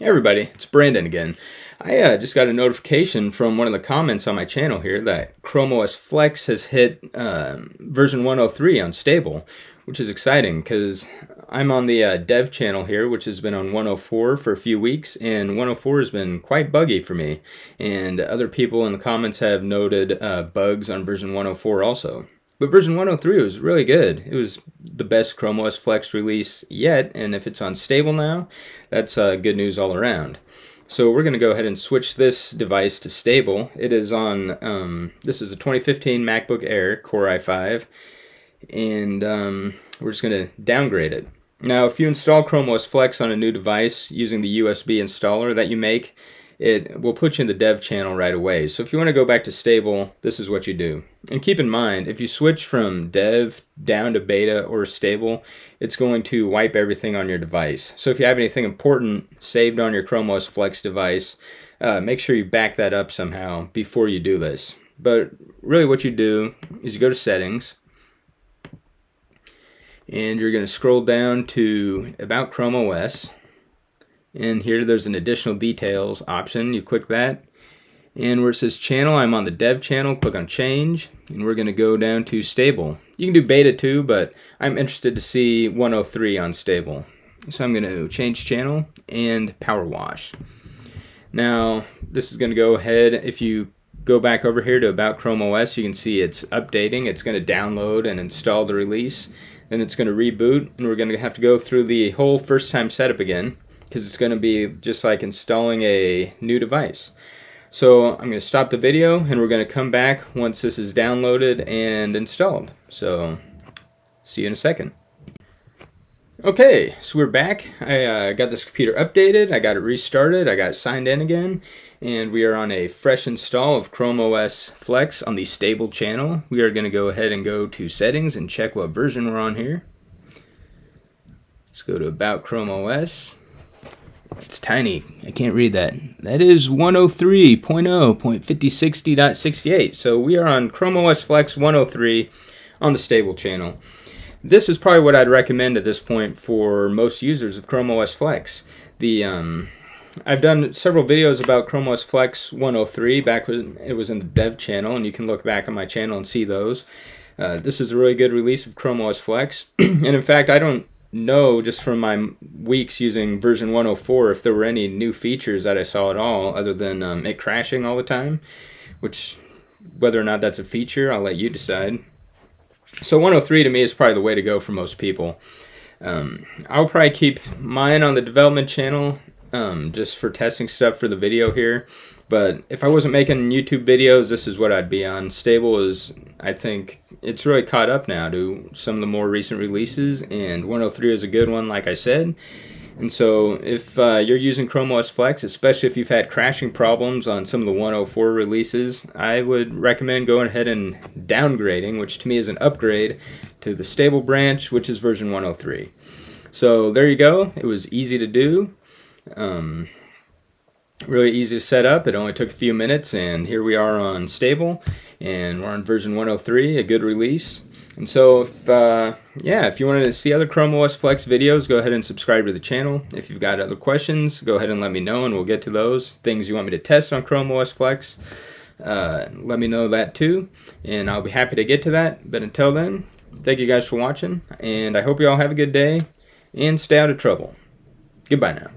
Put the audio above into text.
Hey everybody, it's Brandon again. I uh, just got a notification from one of the comments on my channel here that Chrome OS Flex has hit uh, version 103 on stable, which is exciting because I'm on the uh, dev channel here, which has been on 104 for a few weeks, and 104 has been quite buggy for me. And other people in the comments have noted uh, bugs on version 104 also. But version 103 was really good. It was the best Chrome OS Flex release yet, and if it's on stable now, that's uh, good news all around. So we're going to go ahead and switch this device to stable. It is on, um, this is a 2015 MacBook Air Core i5, and um, we're just going to downgrade it. Now, if you install Chrome OS Flex on a new device using the USB installer that you make, it will put you in the dev channel right away. So if you want to go back to stable, this is what you do. And keep in mind, if you switch from dev down to beta or stable, it's going to wipe everything on your device. So if you have anything important saved on your Chrome OS Flex device, uh, make sure you back that up somehow before you do this. But really what you do is you go to settings, and you're going to scroll down to about Chrome OS and here there's an additional details option. You click that. And where it says channel, I'm on the dev channel. Click on change. And we're going to go down to stable. You can do beta too, but I'm interested to see 103 on stable. So I'm going to change channel and power wash. Now, this is going to go ahead. If you go back over here to About Chrome OS, you can see it's updating. It's going to download and install the release. Then it's going to reboot, and we're going to have to go through the whole first time setup again because it's going to be just like installing a new device. So I'm going to stop the video and we're going to come back once this is downloaded and installed. So see you in a second. Okay, so we're back. I uh, got this computer updated, I got it restarted, I got signed in again, and we are on a fresh install of Chrome OS Flex on the stable channel. We are going to go ahead and go to settings and check what version we're on here. Let's go to About Chrome OS. Tiny. I can't read that. That is 103.0.5060.68. So we are on Chrome OS Flex 103 on the stable channel. This is probably what I'd recommend at this point for most users of Chrome OS Flex. The um, I've done several videos about Chrome OS Flex 103 back when it was in the dev channel, and you can look back on my channel and see those. Uh, this is a really good release of Chrome OS Flex, and in fact, I don't know just from my weeks using version 104 if there were any new features that I saw at all other than um, it crashing all the time, which whether or not that's a feature, I'll let you decide. So 103 to me is probably the way to go for most people. Um, I'll probably keep mine on the development channel um, just for testing stuff for the video here. But if I wasn't making YouTube videos, this is what I'd be on. Stable is, I think, it's really caught up now to some of the more recent releases, and 103 is a good one, like I said. And so if uh, you're using Chrome OS Flex, especially if you've had crashing problems on some of the 104 releases, I would recommend going ahead and downgrading, which to me is an upgrade to the stable branch, which is version 103. So there you go. It was easy to do. Um, really easy to set up. It only took a few minutes, and here we are on stable, and we're on version 103, a good release. And so, if uh, yeah, if you wanted to see other Chrome OS Flex videos, go ahead and subscribe to the channel. If you've got other questions, go ahead and let me know, and we'll get to those. Things you want me to test on Chrome OS Flex, uh, let me know that too, and I'll be happy to get to that. But until then, thank you guys for watching, and I hope you all have a good day, and stay out of trouble. Goodbye now.